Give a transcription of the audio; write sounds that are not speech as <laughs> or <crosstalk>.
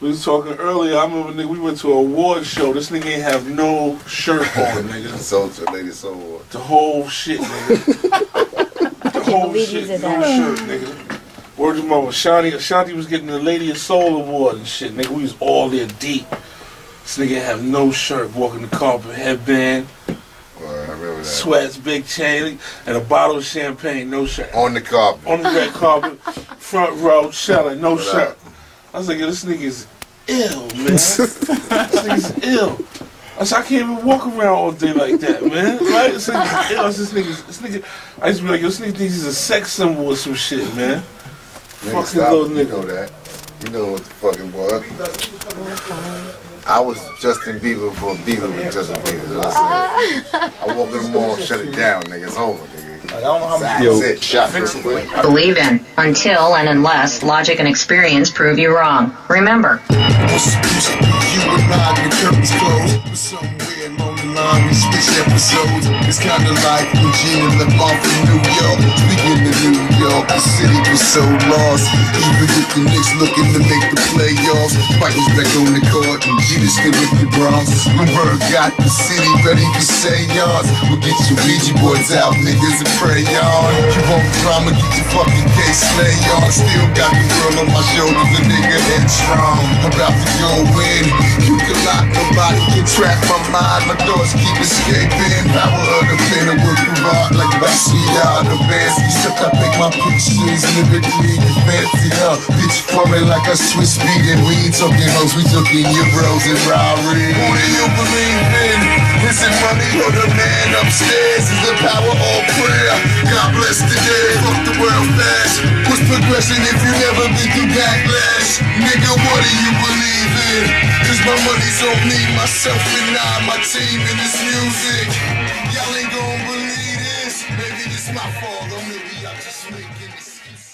We was talking earlier. I remember nigga, we went to a award show. This nigga ain't have no shirt on, <laughs> nigga. Soldier, lady soul. The whole shit, nigga. <laughs> the whole believe shit, you did no that. shirt, nigga. Word to mother, Ashanti, Ashanti was getting the Lady of Soul award and shit, nigga. We was all there deep. This nigga have no shirt, walking the carpet, headband, Well, I that. sweats, big chain, and a bottle of champagne, no shirt. On the carpet. On the red carpet, <laughs> front row, chilling, no What uh, shirt. I was like, yo, this nigga's ill, man. this nigga's <laughs> ill. I said, I can't even walk around all day like that, man. Right? This nigga's ill. I said, this nigga's, this nigga, I used to be like, yo, this nigga thinks he's a sex symbol or some shit, man. Nigga, Fucking stop. little You know that. You know what the fucking was. I was Justin Bieber for Bieber with Justin Bieber. You know what I'm saying? I walk in the mall, shut it down, nigga. It's over, nigga. I don't know how That's many. it. Shot real quick. Believe in until and unless logic and experience prove you wrong. Remember, What's the music? You and I, the curtains closed. But somewhere along the line, we switch episodes. It's kinda like when Gina left off in New York. Speaking of New York, the city was so lost. Even with the Knicks looking to make the playoffs. Spike was back on the court, and Gina still with the Bronx. When Bird got the city ready for seance. We'll get your Ouija boards out, niggas, and pray on. You want drama, get your fucking case lay on. Still got the girl on my shoulders, a nigga headstrong. About to go in. You can lock nobody, can trap my mind. My thoughts keep escaping. Power the a work of art like Rashida the best. Except I make my pictures lyrically fancy, huh? Bitch forming like a Swizz beat, and we ain't talking hoes, we talking your bros and Rari. Who do you believe in? Is it money or the man upstairs? Is the power all prayer? God bless the day, fuck the world fast. What's progression if you never been through backlash? Nigga, what do you believe in? Cause my money's on me, myself and I, my team in this music. Y'all ain't gonna believe fall, or maybe I'm just making excuses.